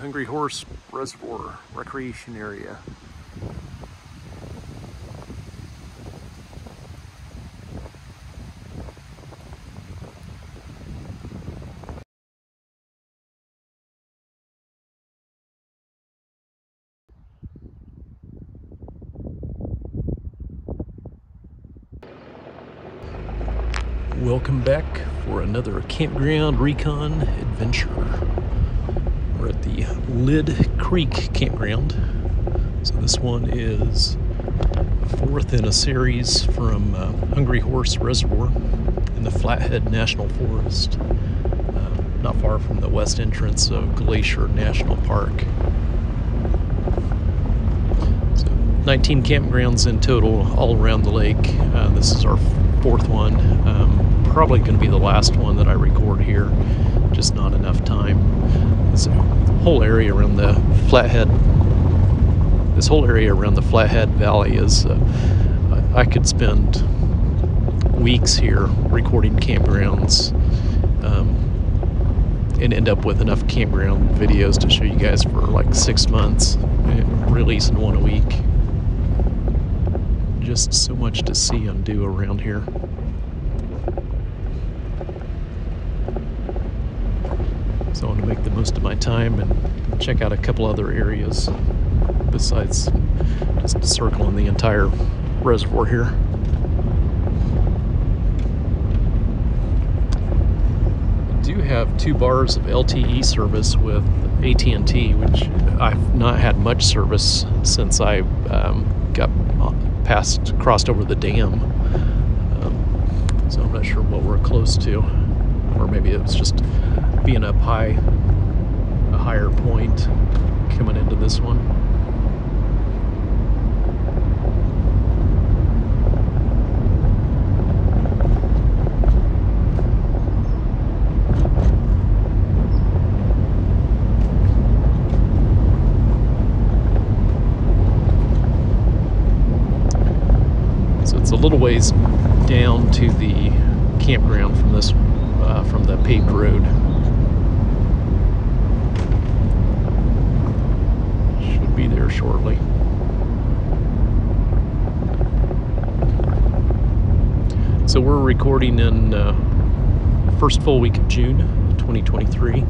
Hungry Horse Reservoir Recreation Area. Welcome back for another Campground Recon adventure. We're at the Lid Creek Campground. So this one is fourth in a series from uh, Hungry Horse Reservoir in the Flathead National Forest, uh, not far from the west entrance of Glacier National Park. So 19 campgrounds in total all around the lake. Uh, this is our fourth one. Um, probably going to be the last one that I record here. Just not enough time. This whole area around the Flathead, this whole area around the Flathead Valley is, uh, I could spend weeks here recording campgrounds um, and end up with enough campground videos to show you guys for like six months, releasing one a week just so much to see and do around here. So I want to make the most of my time and check out a couple other areas besides just circling the entire reservoir here. I do have two bars of LTE service with AT&T, which I've not had much service since I um, got passed, crossed over the dam. Um, so I'm not sure what we're close to, or maybe it was just being up high, a higher point coming into this one. it's a little ways down to the campground from this uh, from the paved road there shortly so we're recording in uh, first full week of June 2023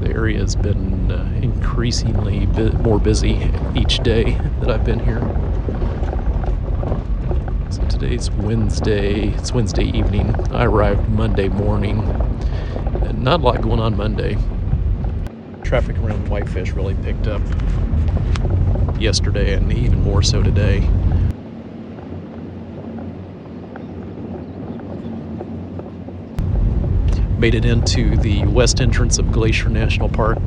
the area has been uh, increasingly more busy each day that I've been here So Today's Wednesday. It's Wednesday evening. I arrived Monday morning. And not a lot going on Monday. Traffic around Whitefish really picked up yesterday and even more so today. Made it into the west entrance of Glacier National Park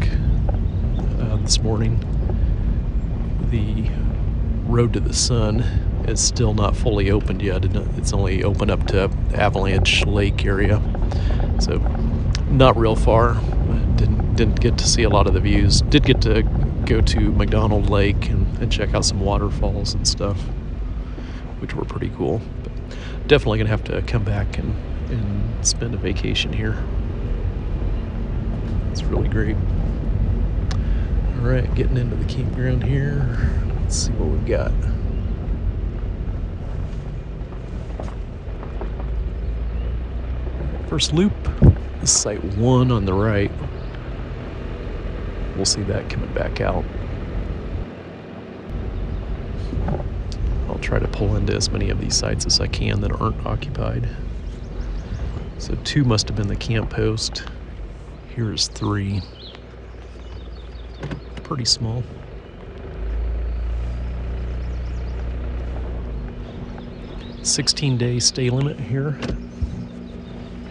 uh, this morning. The road to the sun is still not fully opened yet. It's only open up to Avalanche Lake area, so not real far. Didn't didn't get to see a lot of the views. Did get to go to McDonald Lake and, and check out some waterfalls and stuff, which were pretty cool. But definitely gonna have to come back and and spend a vacation here. It's really great. All right, getting into the campground here. Let's see what we've got. First loop site one on the right. We'll see that coming back out. I'll try to pull into as many of these sites as I can that aren't occupied. So two must have been the camp post. Here's three. Pretty small. 16 day stay limit here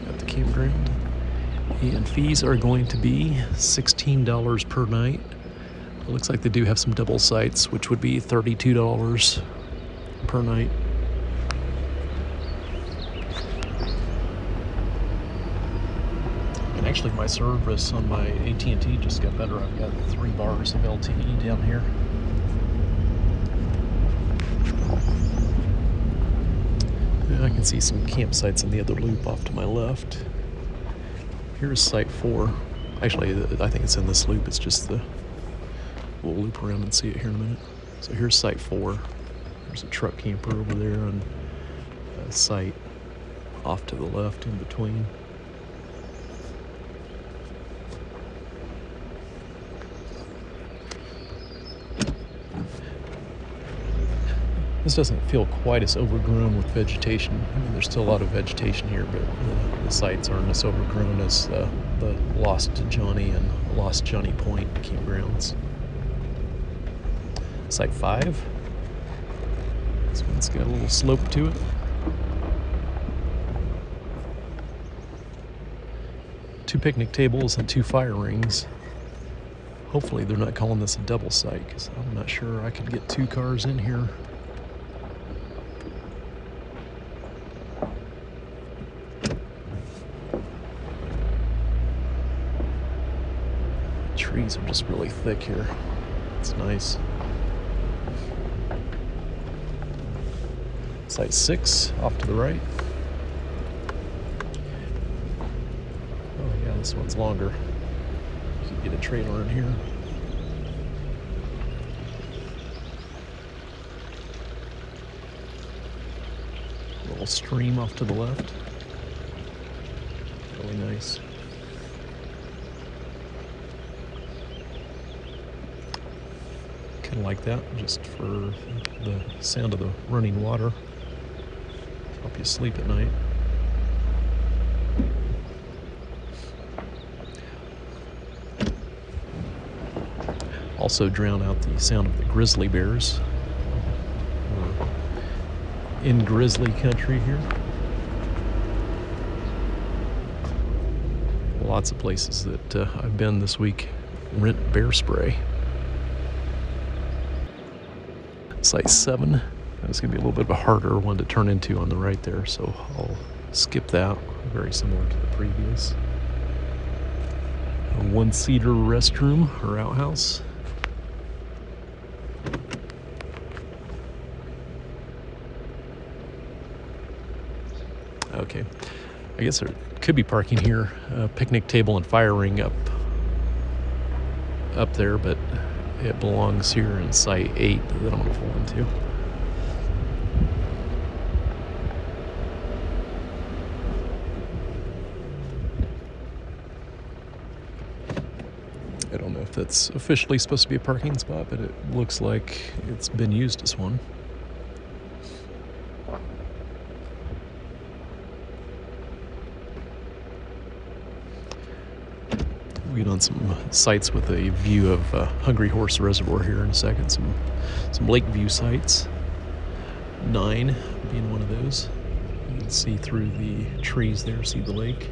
at the campground. And fees are going to be $16 per night. It looks like they do have some double sites, which would be $32 per night. And actually my service on my AT&T just got better. I've got three bars of LTE down here. I can see some campsites in the other loop off to my left. Here's site four. Actually, I think it's in this loop. It's just the. We'll loop around and see it here in a minute. So here's site four. There's a truck camper over there on a site off to the left in between. This doesn't feel quite as overgrown with vegetation. I mean, there's still a lot of vegetation here, but the, the sites aren't as overgrown as uh, the Lost Johnny and Lost Johnny Point campgrounds. Site 5. This one's got a little slope to it. Two picnic tables and two fire rings. Hopefully they're not calling this a double site because I'm not sure I could get two cars in here. Trees are just really thick here. It's nice. Site six off to the right. Oh yeah, this one's longer. You can get a trailer in here. Little stream off to the left. Really nice. Kind of like that just for the sound of the running water. Help you sleep at night. Also drown out the sound of the grizzly bears. We're in grizzly country here. Lots of places that uh, I've been this week rent bear spray. Site 7. It's going to be a little bit of a harder one to turn into on the right there, so I'll skip that. Very similar to the previous. A one-seater restroom or outhouse. Okay, I guess there could be parking here. A picnic table and fire ring up up there, but it belongs here in site 8 that I'm going to pull into. I don't know if that's officially supposed to be a parking spot, but it looks like it's been used as one. On some sites with a view of uh, Hungry Horse Reservoir here in a second. Some some lake view sites. Nine being one of those. You can see through the trees there, see the lake.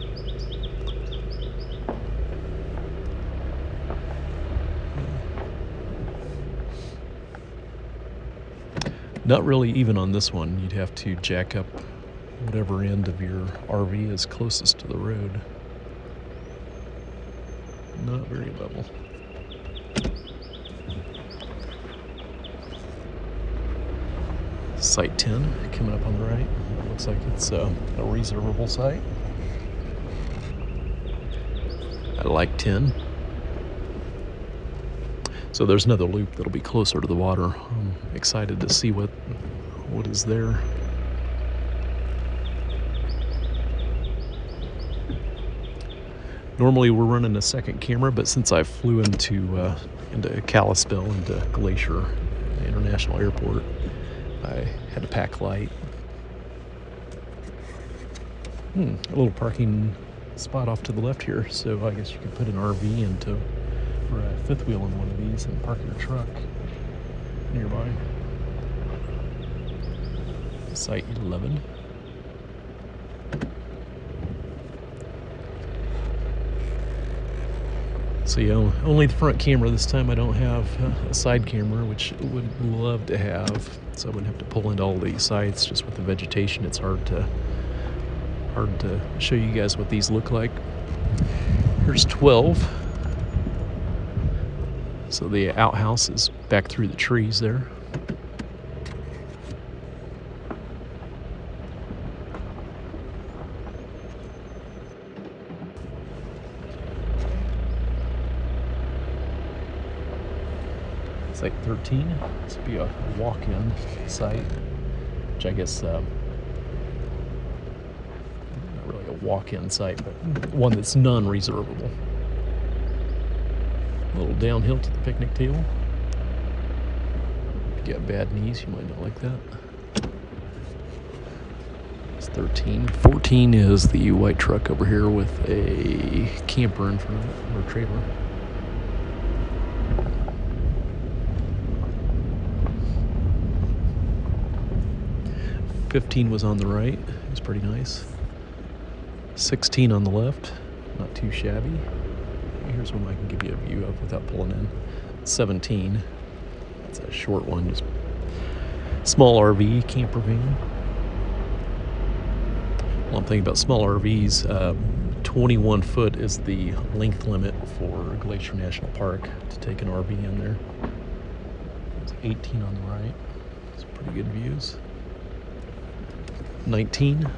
Not really even on this one. You'd have to jack up whatever end of your RV is closest to the road not very level. Site 10 coming up on the right. Looks like it's uh, a reservable site. I like 10. So there's another loop that'll be closer to the water. I'm excited to see what what is there. Normally we're running a second camera, but since I flew into uh, into Kalispell, into Glacier International Airport, I had to pack light. Hmm, a little parking spot off to the left here, so I guess you could put an RV into or a fifth wheel in one of these and park your truck nearby. Site 11. So yeah, only the front camera this time. I don't have uh, a side camera, which I would love to have. So I wouldn't have to pull into all these sites. Just with the vegetation, it's hard to hard to show you guys what these look like. Here's 12. So the outhouse is back through the trees there. Site 13. This would be a walk-in site, which I guess uh, not really a walk-in site, but one that's non-reservable. A little downhill to the picnic table. If you got bad knees, you might not like that. It's 13. 14 is the white truck over here with a camper in front of it, or trailer. 15 was on the right. It was pretty nice. 16 on the left. Not too shabby. Here's one I can give you a view of without pulling in. 17. It's a short one, just small RV, camper van. One thing about small RVs, uh, 21 foot is the length limit for Glacier National Park to take an RV in there. It's 18 on the right. It's pretty good views. 19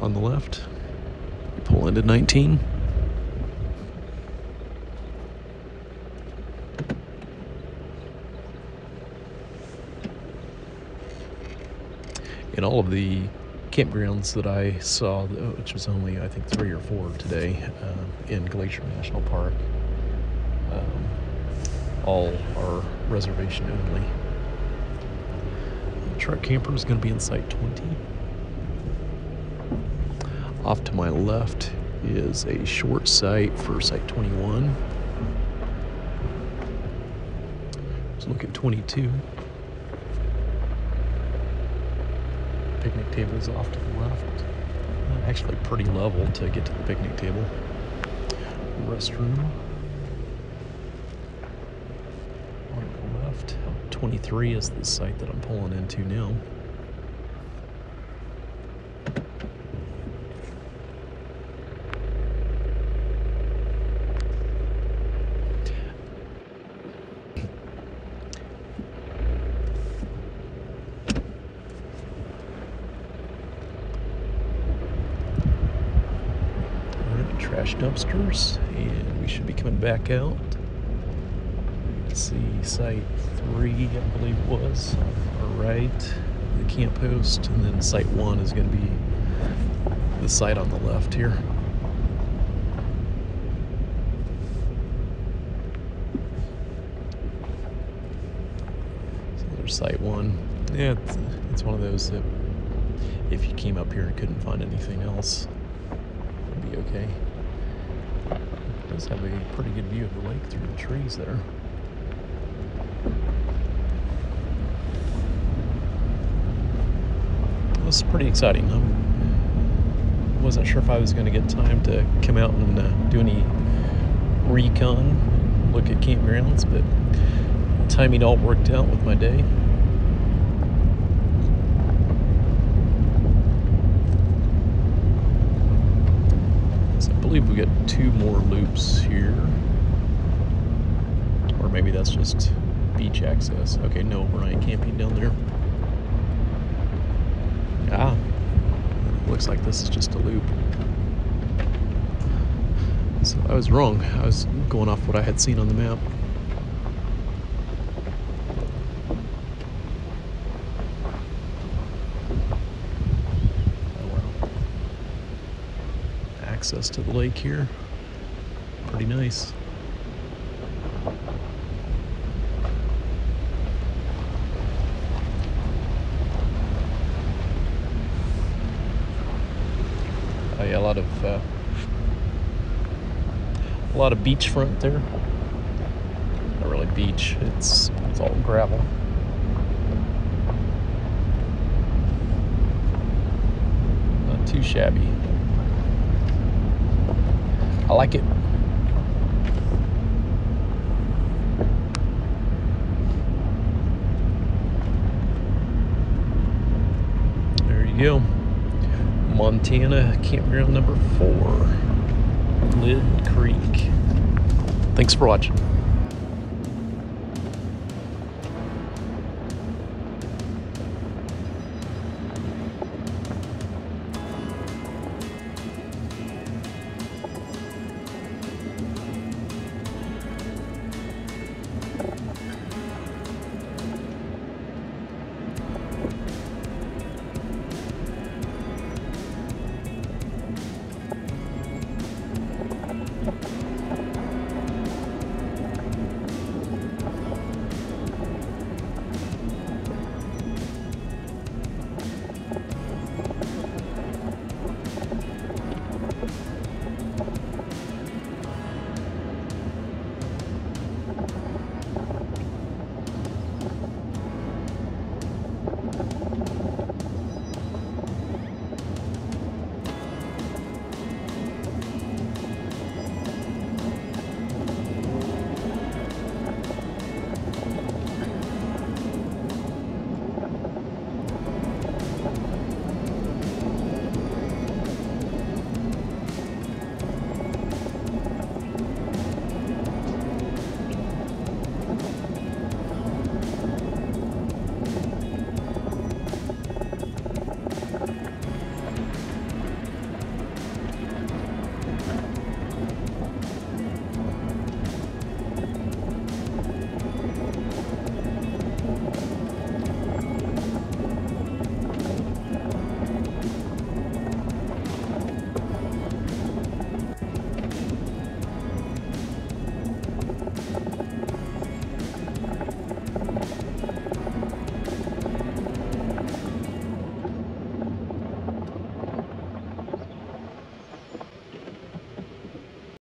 on the left. Pull into 19. In all of the campgrounds that I saw, which was only I think three or four today uh, in Glacier National Park, um, all are reservation only truck camper is going to be in site 20. Off to my left is a short site for site 21. Let's look at 22. Picnic table is off to the left. Actually, pretty level to get to the picnic table. Restroom. 23 is the site that I'm pulling into now. trash dumpsters and we should be coming back out see site three, I believe it was, or right, the camp post, and then site one is going to be the site on the left here. So there's site one. Yeah, it's, it's one of those that if you came up here and couldn't find anything else, it'd be okay. It does have a pretty good view of the lake through the trees there. Was pretty exciting. I wasn't sure if I was going to get time to come out and uh, do any recon, look at campgrounds, but timing all worked out with my day. So I believe we got two more loops here. Or maybe that's just beach access. Okay, no, we're not camping down there. Ah, looks like this is just a loop. So I was wrong. I was going off what I had seen on the map. Oh. Access to the lake here. Pretty nice. A lot of uh, a lot of beachfront there. Not really beach. It's it's all gravel. Not too shabby. I like it. There you go. Montana campground number four, Lid Creek. Thanks for watching.